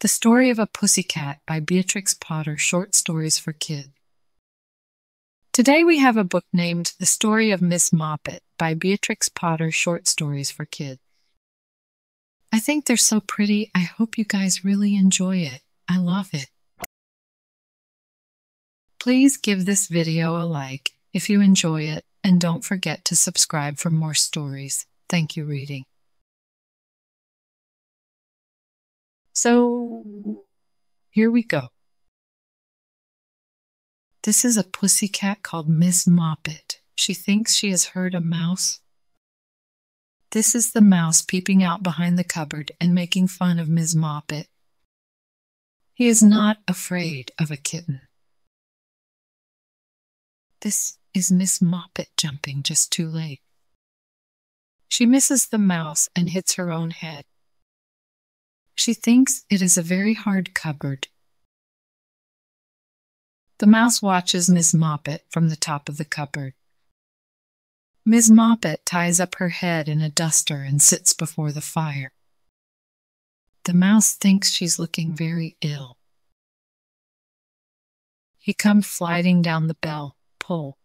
The Story of a Pussycat by Beatrix Potter Short Stories for Kids. Today we have a book named The Story of Miss Moppet by Beatrix Potter Short Stories for Kids. I think they're so pretty. I hope you guys really enjoy it. I love it. Please give this video a like if you enjoy it and don't forget to subscribe for more stories. Thank you, reading. So here we go. This is a pussy cat called Miss Moppet. She thinks she has heard a mouse. This is the mouse peeping out behind the cupboard and making fun of Miss Moppet. He is not afraid of a kitten. This is Miss Moppet jumping just too late. She misses the mouse and hits her own head. She thinks it is a very hard cupboard. The mouse watches Miss Moppet from the top of the cupboard. Miss Moppet ties up her head in a duster and sits before the fire. The mouse thinks she's looking very ill. He comes sliding down the bell pull.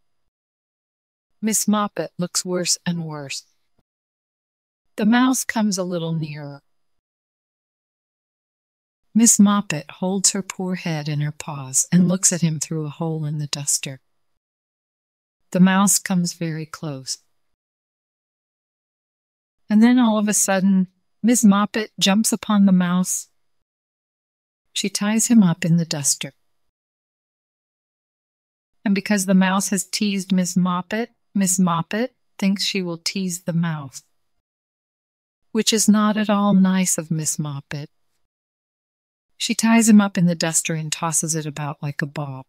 Miss Moppet looks worse and worse. The mouse comes a little nearer. Miss Moppet holds her poor head in her paws and looks at him through a hole in the duster. The mouse comes very close. And then all of a sudden, Miss Moppet jumps upon the mouse. She ties him up in the duster. And because the mouse has teased Miss Moppet, Miss Moppet thinks she will tease the mouse, which is not at all nice of Miss Moppet. She ties him up in the duster and tosses it about like a ball.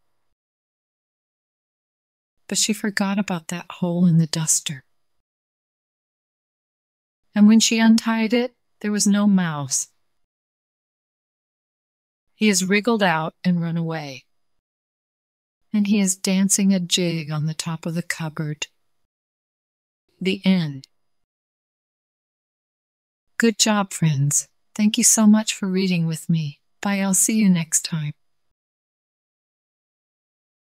But she forgot about that hole in the duster. And when she untied it, there was no mouse. He has wriggled out and run away. And he is dancing a jig on the top of the cupboard. The end. Good job, friends. Thank you so much for reading with me. Bye. I'll see you next time.